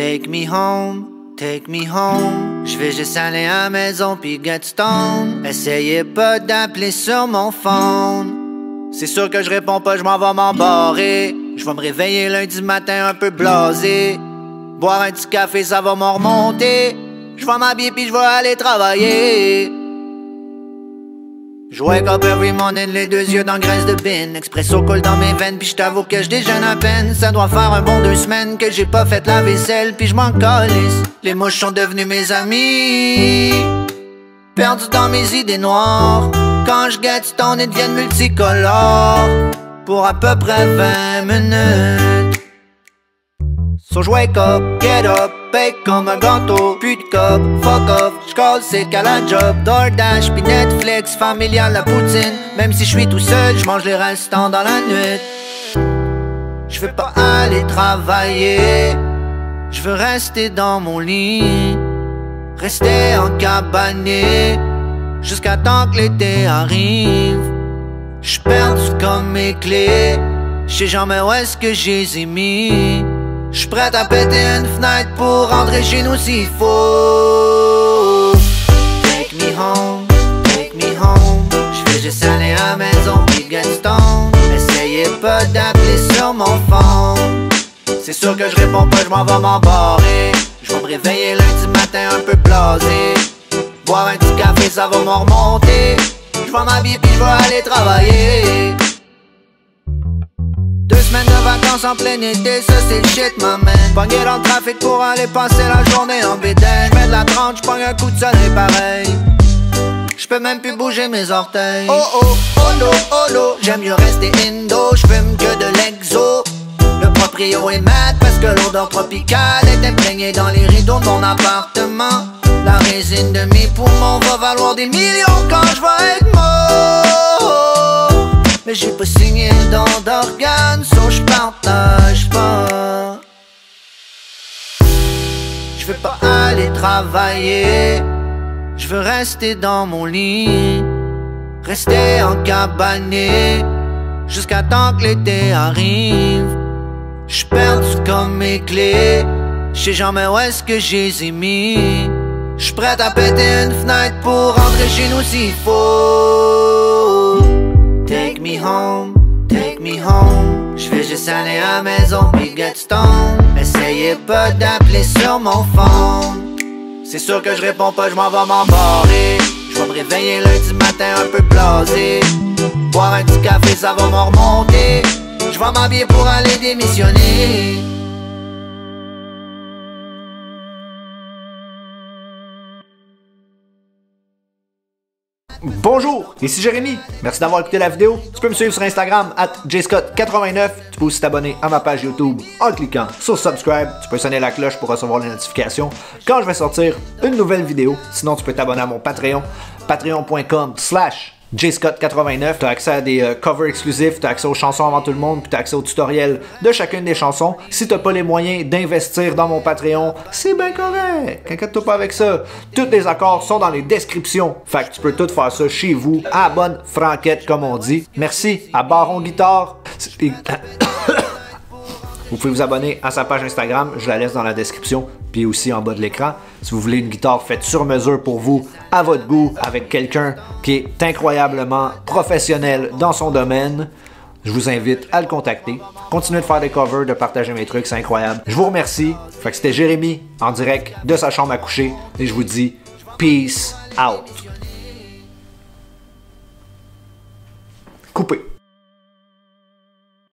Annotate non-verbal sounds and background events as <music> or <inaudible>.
Take me home, take me home. Je vais juste aller à la maison puis get stone. Essayez pas d'appeler sur mon phone. C'est sûr que je réponds pas, je m'en vais m'embarrer. Je vais me réveiller lundi matin un peu blasé. Boire un petit café, ça va m'en remonter. Je vais m'habiller puis je vais aller travailler. Je wake up every morning, les deux yeux dans graisse de bin. Expresso coule dans mes veines, puis je t'avoue que je déjeune à peine. Ça doit faire un bon deux semaines que j'ai pas fait la vaisselle, puis je m'en calisse. Les mouches sont devenues mes amis. Perdu dans mes idées noires. Quand je get stone, ils deviennent multicolores. Pour à peu près 20 minutes. So wake up, get up, bake comme un gâteau Plus de cop, fuck off, j'colle c'est qu'à la job. DoorDash, puis Netflix, familial la poutine. Même si je suis tout seul, je mange les restants dans la nuit. Je veux pas aller travailler. Je veux rester dans mon lit. Rester en cabané Jusqu'à temps que l'été arrive. J'suis perdu comme mes clés. J'sais jamais où est-ce que j'ai mis? J'suis prêt à péter une fenêtre pour rentrer chez nous s'il faut. Take me home, take me home. J'vais juste aller à la maison puis get. Essayez pas d'appeler sur mon phone. C'est sûr que je réponds pas, je m'en vais m'embarrer. Je vais me réveiller lundi matin un peu blasé. Boire un petit café, ça va m'en remonter. Je m'habiller puis je aller travailler. Vacances en plein été, ça c'est le shit, ma man. Pogné dans le trafic pour aller passer la journée en bédaine. J'mets de la tranche, j'pogne un coup de soleil pareil. J'peux même plus bouger mes orteils. Oh oh, oh no, oh j'aime mieux rester indo, j'fume que de l'exo. Le proprio est mat parce que l'odeur tropicale est imprégnée dans les rideaux de mon appartement. La résine de mes poumons va valoir des millions quand je vais être mort. Mais j'ai pas signé le don d'organes, partage pas. Je veux pas aller travailler, je veux rester dans mon lit, rester en cabané, jusqu'à temps que l'été arrive. J'suis perdu comme mes clés, j'sais jamais où est-ce que j'ai mis? J'suis prêt à péter une fenêtre pour rentrer chez nous s'il faut. Take me home, take me home. Je vais juste aller à la maison get stone. Essayez pas d'appeler sur mon phone. C'est sûr que je réponds pas, je m'en vais m'embarrer. Je vais me réveiller lundi matin un peu blasé. Boire un petit café, ça va m'en remonter. Je vais m'habiller pour aller démissionner. Bonjour, ici Jérémy. Merci d'avoir écouté la vidéo. Tu peux me suivre sur Instagram at jscott89. Tu peux aussi t'abonner à ma page YouTube en cliquant sur subscribe. Tu peux sonner la cloche pour recevoir les notifications quand je vais sortir une nouvelle vidéo. Sinon, tu peux t'abonner à mon Patreon, patreon.com slash jscott89. Tu as accès à des euh, covers exclusifs, tu as accès aux chansons avant tout le monde, puis tu as accès au tutoriel de chacune des chansons. Si tu pas les moyens d'investir dans mon Patreon, c'est bien correct. Inquiète-toi pas avec ça. Tous les accords sont dans les descriptions. Fait que tu peux tout faire ça chez vous, à bonne franquette, comme on dit. Merci à Baron Guitare. <clears throat> Vous pouvez vous abonner à sa page Instagram, je la laisse dans la description, puis aussi en bas de l'écran. Si vous voulez une guitare faite sur mesure pour vous, à votre goût, avec quelqu'un qui est incroyablement professionnel dans son domaine, je vous invite à le contacter. Continuez de faire des covers, de partager mes trucs, c'est incroyable. Je vous remercie. Fait que c'était Jérémy en direct de sa chambre à coucher et je vous dis peace out. Coupé.